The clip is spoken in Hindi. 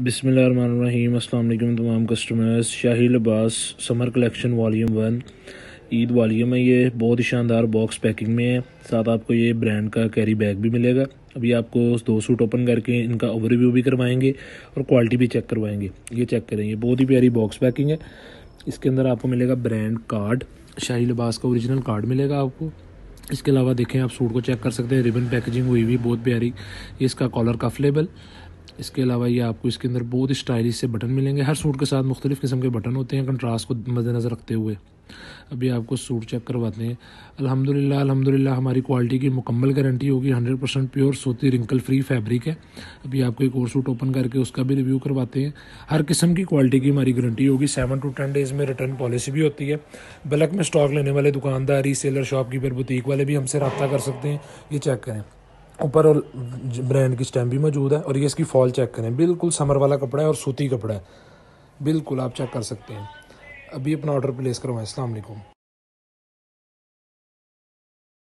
बिसमीम अल्लाम तमाम customers Shahi Libas summer collection volume one Eid volume है ये। बहुत ही शानदार बॉक्स पैकिंग में है। साथ आपको ये ब्रांड का कैरी बैग भी मिलेगा। अभी आपको दो सूट ओपन करके इनका ओवरव्यू भी करवाएँगे और क्वालिटी भी चेक करवाएँगे। ये चेक करेंगे बहुत ही प्यारी बॉक्स पैकिंग है। इसके अंदर आपको मिलेगा ब्रांड कार्ड शाही लिबास का ओरिजिनल कार्ड मिलेगा आपको। इसके अलावा देखें, आप सूट को चेक कर सकते हैं। रिबन पैकेजिंग हुई हुई बहुत प्यारी। इसका कॉलर कफ इसके अलावा ये आपको इसके अंदर बहुत स्टाइलिश से बटन मिलेंगे। हर सूट के साथ मुख्तलिफ़ किस्म के बटन होते हैं, कंट्रास्ट को मद्देनज़र रखते हुए। अभी आपको सूट चेक करवाते हैं। अल्हम्दुलिल्लाह अल्हम्दुलिल्लाह, हमारी क्वालिटी की मुकम्मल गारंटी होगी। हंड्रेड परसेंट प्योर सोती रिंकल फ्री फैब्रिक है। अभी आपको एक और सूट ओपन करके उसका भी रिव्यू करवाते हैं। हर किस्म की क्वालिटी की हमारी गारंटी होगी। सेवन टू टेन डेज़ में रिटर्न पॉलिसी भी होती है। बल्क में स्टॉक लेने वाले दुकानदार रीसेलर शॉपकीपर बुटीक वाले भी हमसे रब्ता कर सकते हैं। ये चेक करें। ऊपर और ब्रांड की स्टैम्प भी मौजूद है और ये इसकी फॉल चेक करें। बिल्कुल समर वाला कपड़ा है और सूती कपड़ा है। बिल्कुल आप चेक कर सकते हैं। अभी अपना ऑर्डर प्लेस करवाएँ। अल्लाम